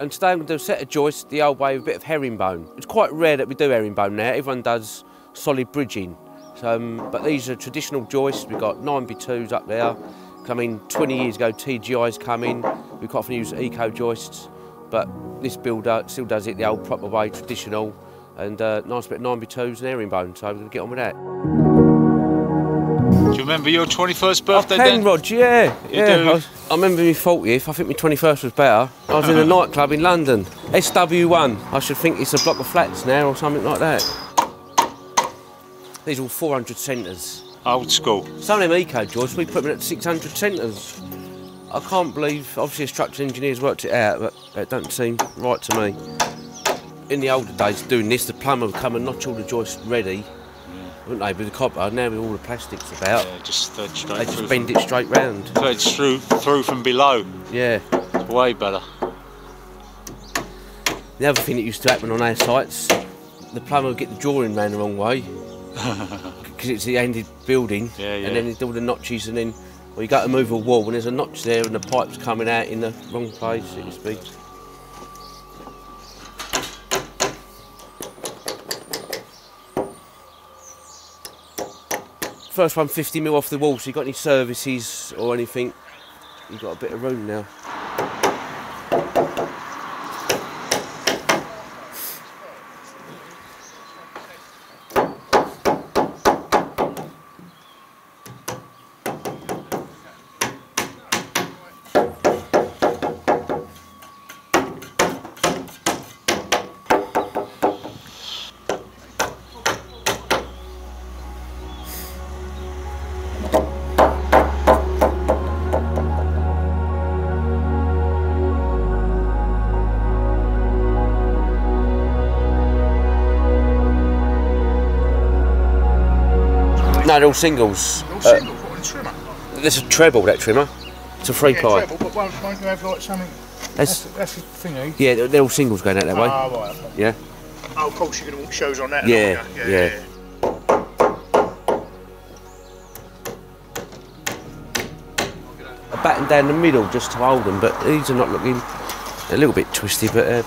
And today I'm going to do a set of joists the old way with a bit of herringbone. It's quite rare that we do herringbone now, everyone does solid bridging. So, um, but these are traditional joists, we've got 9B2s up there. I mean, 20 years ago TJI's come in, we quite often use eco joists, but this builder still does it the old proper way, traditional, and uh, nice bit of 9B2s and herringbone, so we're going to get on with that. Do you remember your 21st birthday I can, then? Rog, yeah. You yeah. I, was- I remember my 40th, I think my 21st was better. I was in a uh-huh. nightclub in London, SW1. I should think it's a block of flats now or something like that. These are all 400 centres. Old school. Some of them eco joists, we put them at 600 centres. I can't believe, obviously, structural engineers worked it out, but it doesn't seem right to me. In the older days, doing this, the plumber would come and notch all the joists ready, wouldn't they, with the copper? Uh, now with all the plastics about, Yeah, just thread straight they just bend it straight round. Thread through, through from below. Yeah. It's way better. The other thing that used to happen on our sites, the plumber would get the drawing round the wrong way because it's the ended building, Yeah, yeah. and then all the notches, and then well, you got to move a wall, and there's a notch there, and the pipe's coming out in the wrong place, so to speak. First one 50 mil off the wall, so you got any services or anything, you've got a bit of room now. No, they're all singles. All Uh, single, put on a trimmer. There's a treble, that trimmer. It's a three Yeah, ply. treble, but won't, won't you have like something? That's, That's, that's the thingy. yeah, they're they're all singles going out that way. Ah, right. okay. Yeah. Oh, of course, you're going to walk shows on that. Yeah, you? yeah. A batten down the middle just to hold them, but these are not looking a little bit twisty, but uh,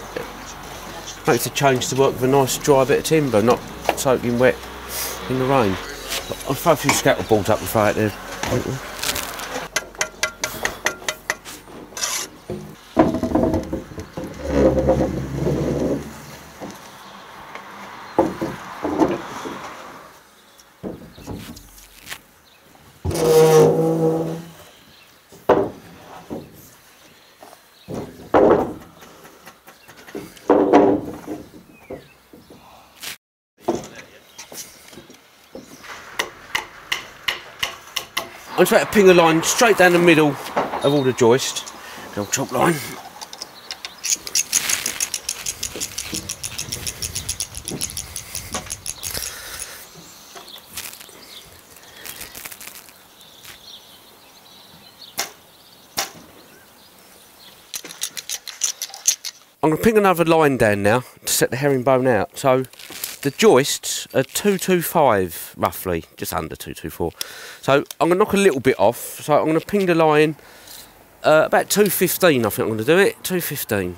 makes a change to work with a nice dry bit of timber, not soaking wet in the rain. I'll throw a few scatter boards up and throw there. I'm just about to ping a line straight down the middle of all the joist. The old chop line. I'm going to ping another line down now to set the herringbone out. So the joists are 225 roughly, just under 224. So I'm going to knock a little bit off. So I'm going to ping the line uh, about 215. I think I'm going to do it. 215.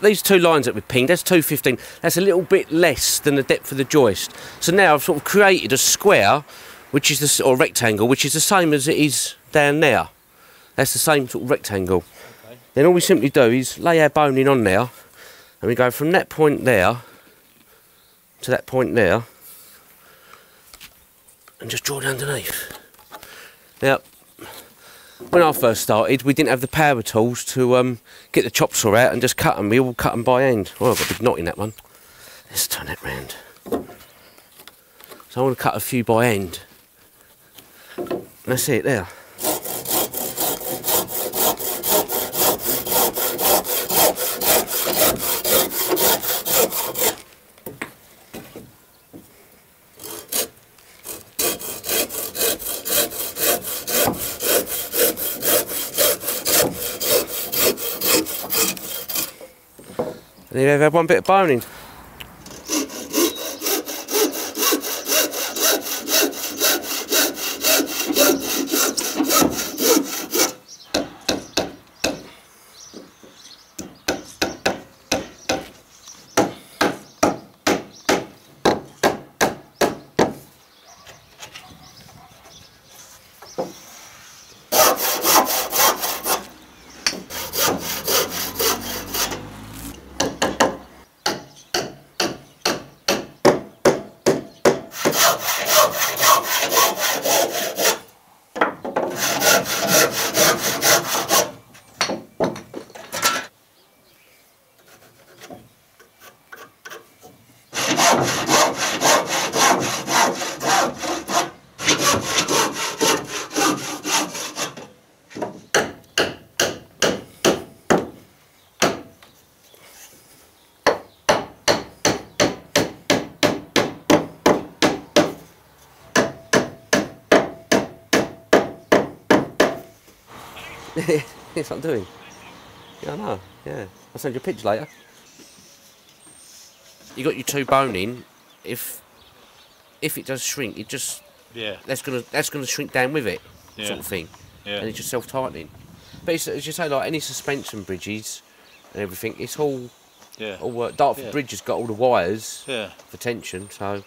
These two lines that we pinged, that's 215. That's a little bit less than the depth of the joist. So now I've sort of created a square, which is the, or rectangle, which is the same as it is down there. That's the same sort of rectangle. Then all we simply do is lay our boning on there, and we go from that point there to that point there, and just draw it underneath. Now, when I first started, we didn't have the power tools to um, get the chop saw out and just cut them. We all cut them by hand. Oh, I've got a big knot in that one. Let's turn that round. So I want to cut a few by hand. That's it there. And then you have one bit of boning. yes, I'm doing. Yeah, I know. Yeah, I'll send you a picture later. You got your two bone in. If if it does shrink, it just Yeah. that's gonna that's gonna shrink down with it, Yeah. sort of thing, Yeah. and it's just self tightening. But it's, as you say, like any suspension bridges and everything, it's all Yeah. all work. Dartford Yeah. Bridge has got all the wires Yeah. for tension, so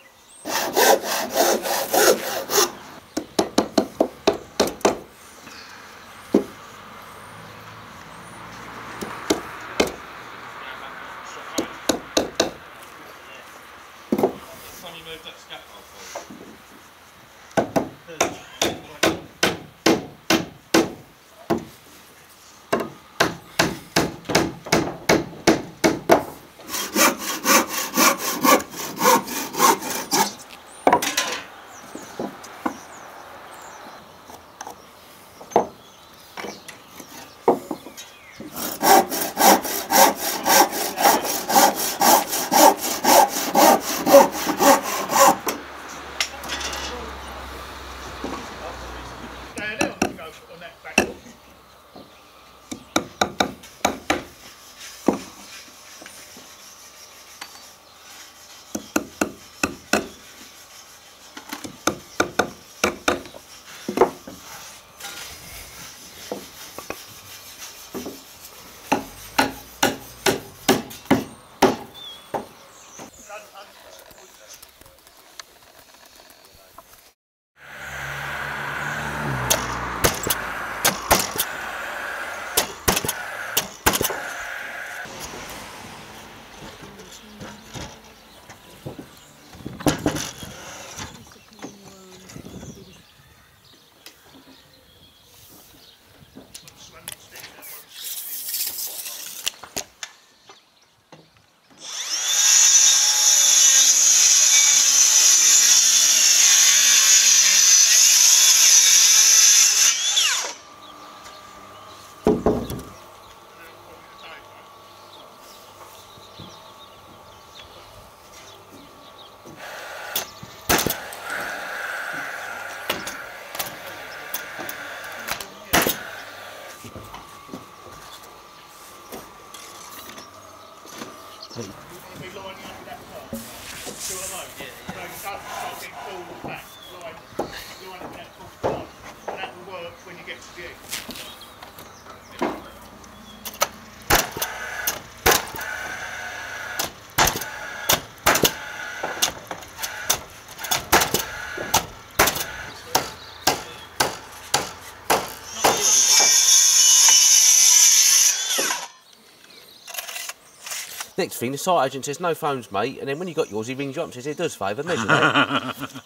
next thing the site agent says no phones, mate, and then when you got yours, he rings you up and says, "It does favour, measure that."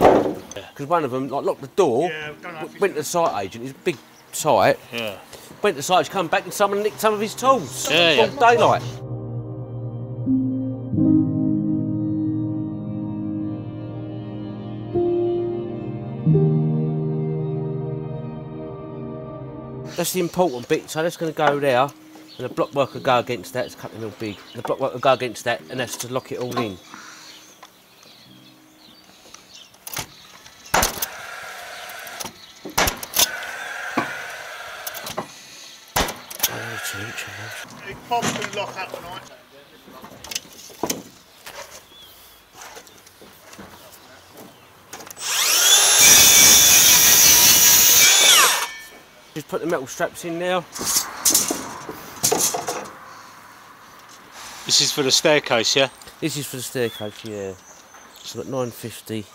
Because one of them like locked the door, Yeah, don't know if w- it's went to the site agent. he's a big site. Yeah. Went to the site, come back, and someone nicked some of his tools. Yeah, yeah. Daylight. That's the important bit, so that's going to go there, and the block work will go against that, it's cut them real big. The block work will go against that, and that's to lock it all in. It going to lock up tonight. put the metal straps in now. This is for the staircase, yeah? This is for the staircase, yeah. So at 950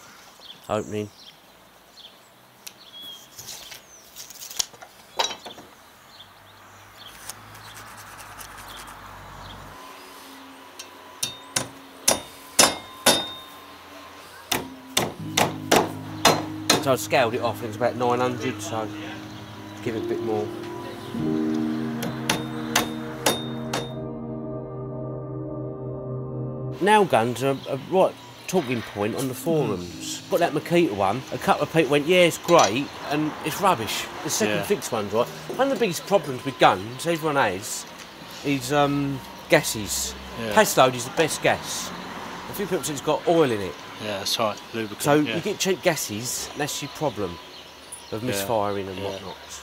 opening. So I scaled it off, it was about 900, so give it a bit more. Nail guns are a right talking point on the forums. Got that Makita one, a couple of people went, yeah, it's great, and it's rubbish. The second Yeah. fix one's right. One of the biggest problems with guns, everyone has, is um, gases. Yeah. Is the best gas. A few people say it's got oil in it. Yeah, that's right. Lubricant. So yeah. you get cheap gases, and that's your problem of Yeah. misfiring and Yeah. whatnot.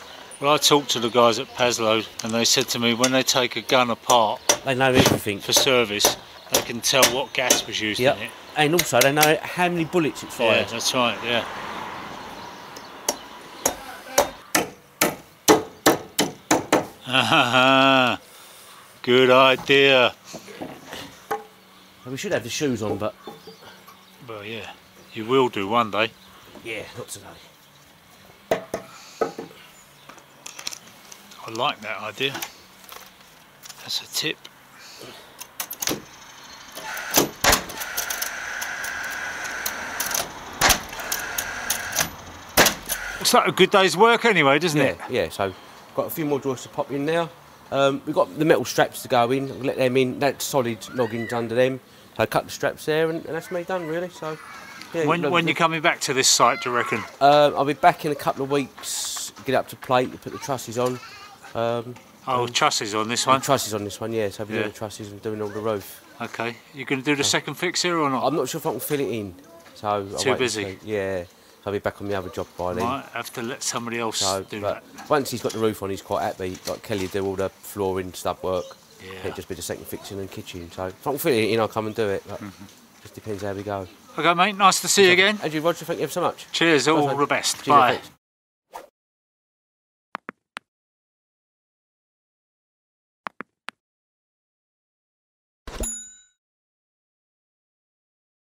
Well, I talked to the guys at Paslode, and they said to me when they take a gun apart They know everything. for service, they can tell what gas was used Yep. in it. And also they know how many bullets Yeah, fired. that's right. Yeah. Good idea. We should have the shoes on, but Well, yeah, you will do one day. yeah, not today. I like that idea. That's a tip. Looks like a good day's work anyway, doesn't Yeah, it? yeah. So got a few more joists to pop in now. Um, we've got the metal straps to go in. We'll let them in. That's solid noggings under them. So cut the straps there, and, and that's me done really. So yeah. When, when you're coming back to this site, do you reckon? Uh, I'll be back in a couple of weeks. Get up to plate, put the trusses on. Um, Oh, trusses on this one. trusses on this one, yeah. So I'll be doing the trusses and doing all the roof. Okay, you going to do the second fix here or not? I'm not sure if I can fill it in. So I'll Too wait busy? see. Yeah. So I'll be back on the other job by then. Might have to let somebody else So, do but that. once he's got the roof on, he's quite happy. Like Kelly do all the flooring, stud work. Yeah. It'd just be the second fixing and kitchen. So if I can fit it in, I'll come and do it. But Mm-hmm. just depends how we go. Okay, mate. Nice to see you again. Andrew, Roger, thank you ever so much. Cheers. All Bye. the best. Cheers, Bye.